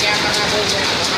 क्या करना चाहिए